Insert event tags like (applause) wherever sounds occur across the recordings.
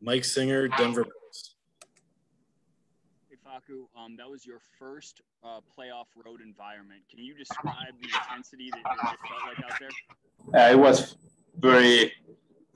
Mike Singer, Denver Post. Hey, Facu, um, that was your first uh, playoff road environment. Can you describe the intensity that it felt like out there? Uh, it was very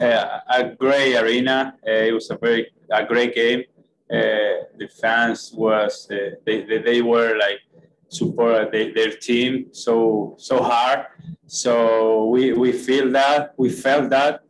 uh, a great arena. Uh, it was a very a great game. Uh, the fans was uh, they, they, they were like support their, their team so so hard. So we we feel that we felt that,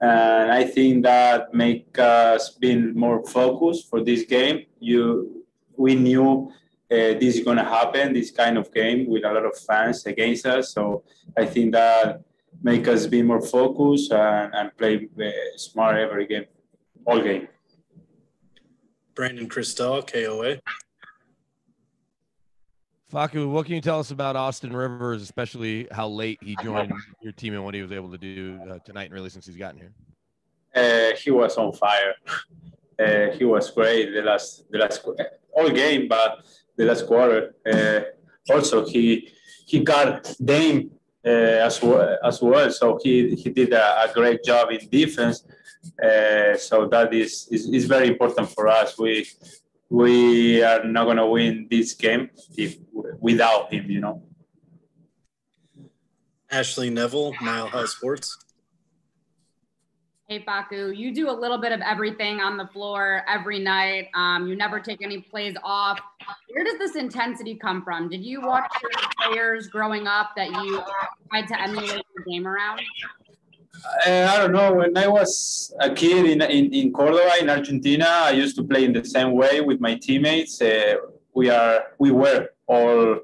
and I think that make us being more focused for this game. You we knew uh, this is going to happen, this kind of game with a lot of fans against us. So I think that make us be more focused and, and play uh, smart every game, all game. Brandon Krisztal, KOA. Facu, what can you tell us about Austin Rivers, especially how late he joined your team and what he was able to do uh, tonight and really since he's gotten here? Uh, he was on fire. (laughs) Uh, he was great the last the last all game, but the last quarter. Uh, also, he he got Dame uh, as well as well. So he he did a, a great job in defense. Uh, so that is, is, is very important for us. We we are not going to win this game if without him. You know. Ashley Neville, Mile High Sports. Hey Facu, you do a little bit of everything on the floor every night. Um, you never take any plays off. Where does this intensity come from? Did you watch your players growing up that you tried to emulate the game around? Uh, I don't know. When I was a kid in, in, in Cordoba, in Argentina, I used to play in the same way with my teammates. Uh, we are we were all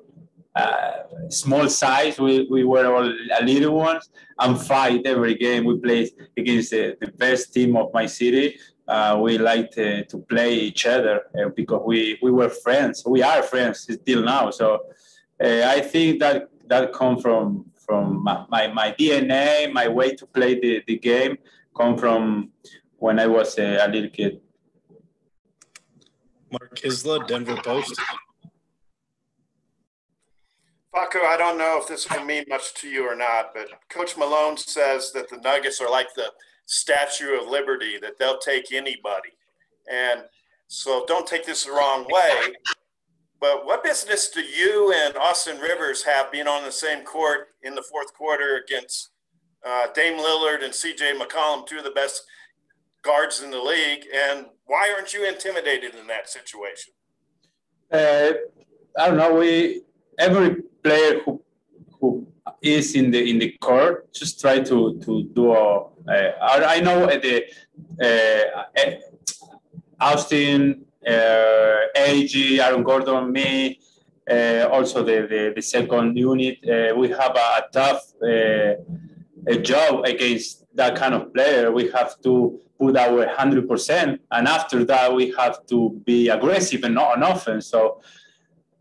uh, small size. We, we were all little ones and fight every game. We played against the, the best team of my city. Uh, we liked to, to play each other uh, because we, we were friends. We are friends still now. So uh, I think that that come from from my, my, my, DNA, my way to play the, the game come from when I was a, a little kid. Mark Kiszla, Denver Post. Facu, I don't know if this will mean much to you or not, but Coach Malone says that the Nuggets are like the Statue of Liberty, that they'll take anybody. And so don't take this the wrong way, but what business do you and Austin Rivers have being on the same court in the fourth quarter against uh, Dame Lillard and CJ McCollum, two of the best guards in the league? And why aren't you intimidated in that situation? Uh, I don't know. We every player who who is in the in the court just try to to do a. Uh, I know the uh, Austin uh, AG, Aaron Gordon, me, uh, also the, the, the, second unit. Uh, we have a, a tough a job against that kind of player. We have to put our 100%, and after that, we have to be aggressive and not on offense. So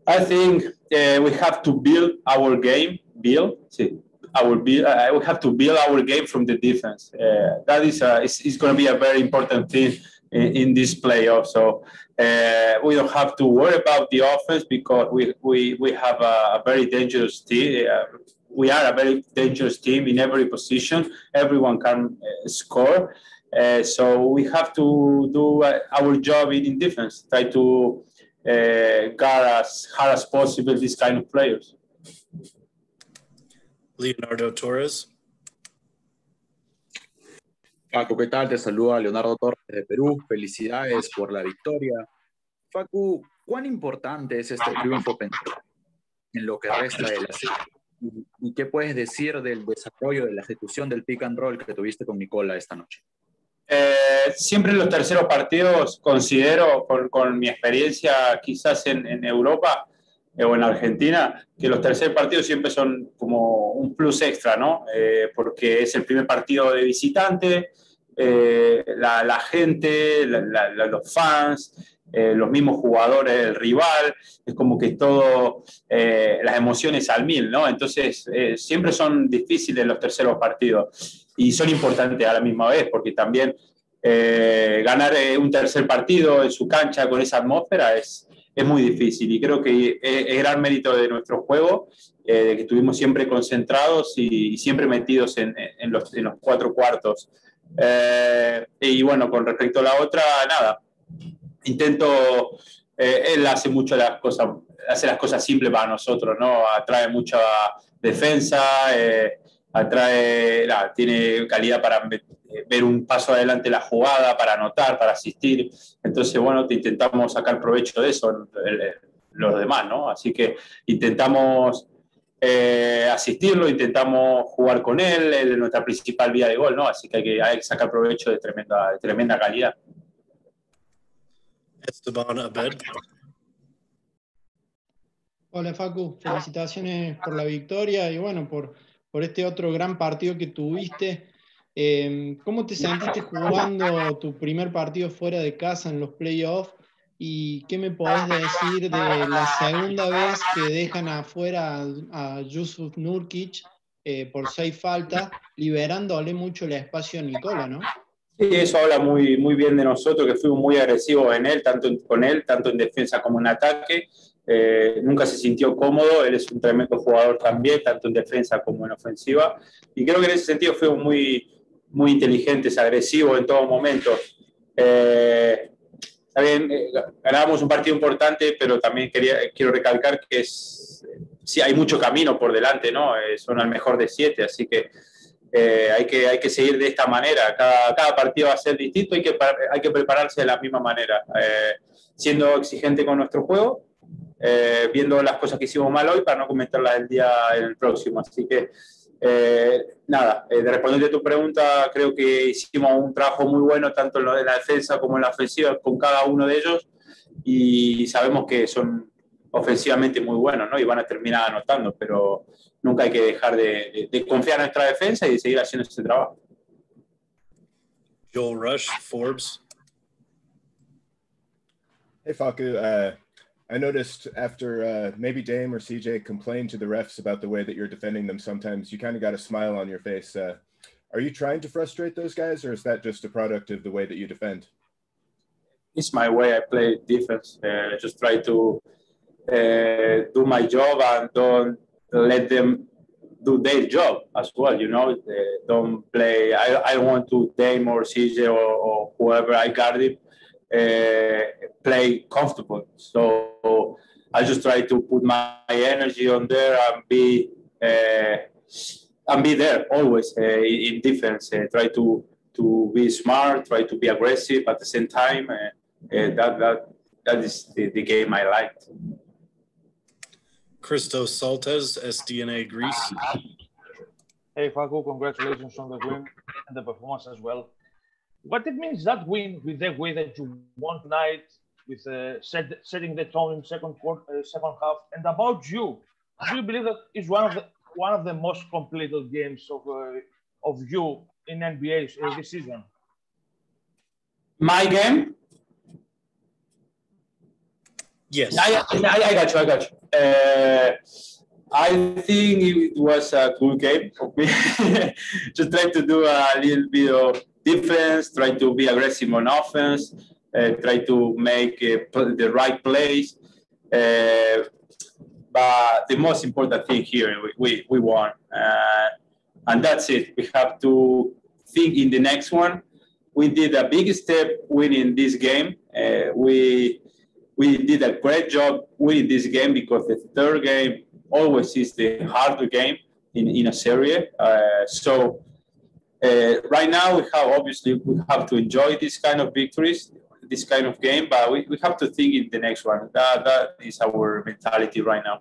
I think uh, we have to build our game, build, see, our build, uh, we have to build our game from the defense. Uh, that is, a, is, is going to be a very important thing in, in this playoff. So uh, we don't have to worry about the offense because we, we, we have a, a very dangerous team. Uh, we are a very dangerous team in every position. Everyone can uh, score. Uh, so we have to do uh, our job in, in defense, try to uh, guard as hard as possible these kind of players. Leonardo Torres. Facu, ¿qué tal? Te saluda Leonardo Torres de Perú. Felicidades por la victoria. Facu, ¿cuán importante es este triunfo en lo que resta de la serie? ¿Y qué puedes decir del desarrollo de la ejecución del pick and roll que tuviste con Nicola esta noche? Eh, siempre en los terceros partidos considero, con, mi experiencia quizás en, Europa eh, o en Argentina, que los terceros partidos siempre son como un plus extra, ¿no? Eh, porque es el primer partido de visitante, la, gente, los fans, eh, los mismos jugadores del rival, es como que todo, eh, las emociones al mil, ¿no? Entonces, eh, siempre son difíciles los terceros partidos y son importantes a la misma vez, porque también ganar un tercer partido en su cancha con esa atmósfera es, es muy difícil y creo que es, gran mérito de nuestro juego, de que estuvimos siempre concentrados y, siempre metidos en, los, cuatro cuartos. Eh, y bueno, con respecto a la otra, nada, intento, eh, él hace mucho las cosas, hace las cosas simples para nosotros, ¿no? Atrae mucha defensa, eh, atrae, tiene calidad para ver un paso adelante la jugada, para anotar, para asistir. Entonces, bueno, te intentamos sacar provecho de eso los demás, ¿no? Así que intentamos eh, asistirlo, intentamos jugar con él, es nuestra principal vía de gol, ¿no? Así que hay que, hay que sacar provecho de tremenda, de tremenda calidad. Esteban Abed. Hola Facu, felicitaciones por la victoria y bueno, por, por este otro gran partido que tuviste. Eh, ¿Cómo te sentiste jugando tu primer partido fuera de casa en los playoffs? ¿Y qué me podés decir de la segunda vez que dejan afuera a, Yusuf Nurkic eh, por seis faltas, liberándole mucho el espacio a Nicola, ¿no? Sí, eso habla muy, muy bien de nosotros, que fuimos muy agresivos en él, tanto con él, tanto en defensa como en ataque. Eh, nunca se sintió cómodo, él es un tremendo jugador también, tanto en defensa como en ofensiva. Y creo que en ese sentido fuimos muy, muy inteligentes, agresivos en todo momento. Eh, también eh, ganábamos un partido importante, pero también quería, quiero recalcar que es, sí, hay mucho camino por delante, ¿no? son al mejor de siete, así que eh, hay, que, hay que seguir de esta manera. Cada, cada partido va a ser distinto, hay que, hay que prepararse de la misma manera, eh, siendo exigente con nuestro juego, eh, viendo las cosas que hicimos mal hoy para no cometerlas el día el próximo. Así que, nada, de responder a tu pregunta, creo que hicimos un trabajo muy bueno tanto en, en la defensa como en la ofensiva con cada uno de ellos y sabemos que son ofensivamente muy buenos, ¿no? Y van a terminar anotando, pero nunca hay que dejar de, de, confiar en nuestra defensa y de seguir haciendo ese trabajo. Joel Rush, Forbes. Hey, Facu. Uh, I noticed after uh, maybe Dame or CJ complained to the refs about the way that you're defending them sometimes, you kind of got a smile on your face. Uh, are you trying to frustrate those guys, or is that just a product of the way that you defend? It's my way I play defense. Uh, just try to uh, do my job and don't let them do their job as well. You know, don't play. I, I want to Dame or CJ or, or whoever I guard uh, play comfortable. So I just try to put my energy on there and be uh, and be there always uh, in defense. Uh, try to to be smart. Try to be aggressive at the same time. Uh, uh, that that that is the, the game I liked. Christos Saltes, SDNA Greece. Hey, Facu, congratulations on the win and the performance as well. What it means that win with the way that you won tonight, with uh, set, setting the tone in second quarter, uh, second half, and about you, do you believe that is one of the one of the most completed games of uh, of you in NBA uh, this season? My game. Yes. I, I, I got you. I got you. Uh, I think it was a cool game for me. (laughs) Just try to do a little bit of defense, try to be aggressive on offense, uh, try to make uh, the right plays. Uh, but the most important thing here, we, we, we won. Uh, and that's it. We have to think in the next one. We did a big step winning this game. We we did a great job winning this game because the third game always is the harder game in, in a series. Uh, so uh, right now we have obviously we have to enjoy this kind of victories, this kind of game, but we, we have to think in the next one. That, that is our mentality right now.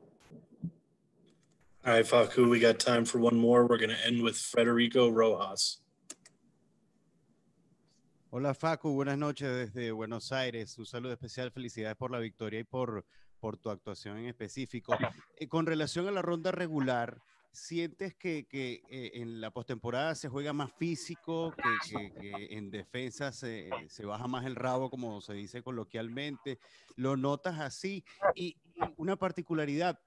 All right, Faku, we got time for one more. We're going to end with Federico Rojas. Hola Facu, buenas noches desde Buenos Aires. Un saludo especial, felicidades por la victoria y por, por tu actuación en específico. Eh, con relación a la ronda regular, ¿sientes que, eh, en la postemporada se juega más físico, que, en defensa se, se, baja más el rabo, como se dice coloquialmente? ¿Lo notas así? Y, y una particularidad,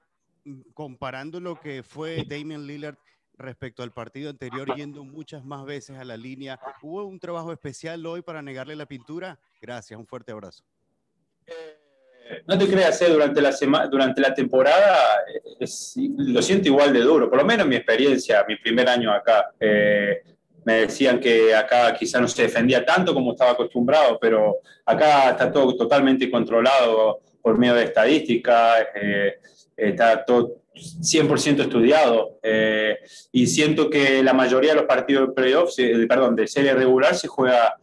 mm, comparando lo que fue Damian Lillard respecto al partido anterior, yendo muchas más veces a la línea. ¿Hubo un trabajo especial hoy para negarle la pintura? Gracias, un fuerte abrazo. Eh, no te creas, eh, durante, la durante la temporada eh, es, lo siento igual de duro, por lo menos mi experiencia, mi primer año acá. Eh, me decían que acá quizá no se defendía tanto como estaba acostumbrado, pero acá está todo totalmente controlado por medio de estadística, eh, está todo 100% estudiado eh, y siento que la mayoría de los partidos de playoffs, eh, perdón, de serie regular se juega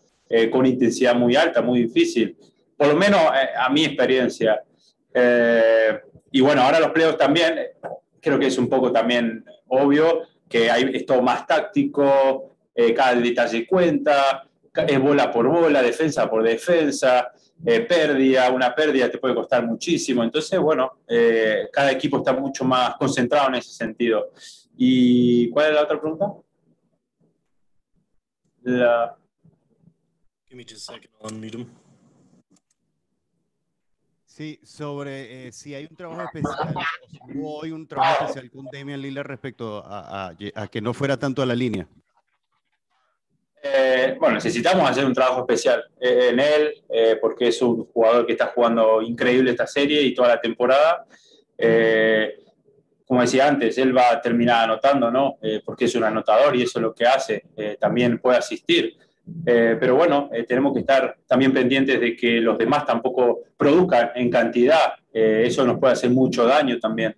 con intensidad muy alta, muy difícil, por lo menos a mi experiencia. y bueno, ahora los playoffs también, creo que es un poco también obvio que hay, es todo más táctico, eh, cada detalle cuenta, es bola por bola, defensa por defensa, eh, pérdida, una pérdida te puede costar muchísimo. Entonces, bueno, eh, cada equipo está mucho más concentrado en ese sentido. ¿Y cuál es la otra pregunta? La... Give me just a second, I'll unmute. Sí, sobre eh, si hay un trabajo especial, hubo hoy un trabajo especial con Damian Lillard respecto a, a, a que no fuera tanto a la línea. Eh, bueno, necesitamos hacer un trabajo especial eh, en él, eh, porque es un jugador que está jugando increíble esta serie y toda la temporada. como decía antes, él va a terminar anotando, ¿no? porque es un anotador y eso es lo que hace. también puede asistir. Pero bueno, tenemos que estar también pendientes de que los demás tampoco produzcan en cantidad. eso nos puede hacer mucho daño también.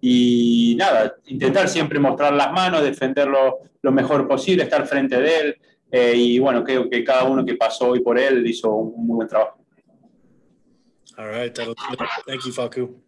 Y nada, intentar siempre mostrar las manos, defenderlo lo mejor posible, estar frente de él, eh, y bueno, creo que cada uno que pasó hoy por él hizo un muy buen trabajo. All right. Thank you, Faku.